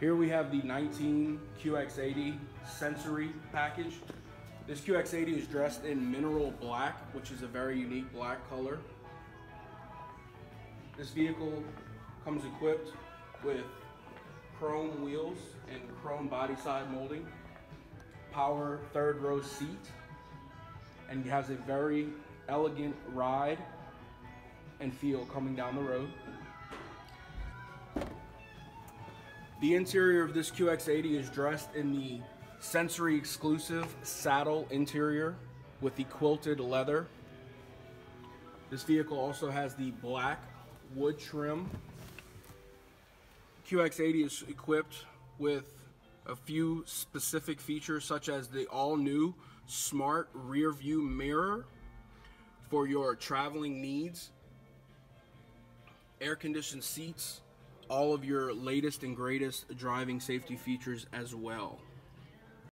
Here we have the 19 QX80 Sensory package. This QX80 is dressed in mineral black, which is a very unique black color. This vehicle comes equipped with chrome wheels and chrome body side molding, power third row seat, and has a very elegant ride and feel coming down the road. The interior of this QX80 is dressed in the sensory exclusive saddle interior with the quilted leather. This vehicle also has the black wood trim. QX80 is equipped with a few specific features such as the all new smart rear view mirror for your traveling needs, air conditioned seats, all of your latest and greatest driving safety features as well.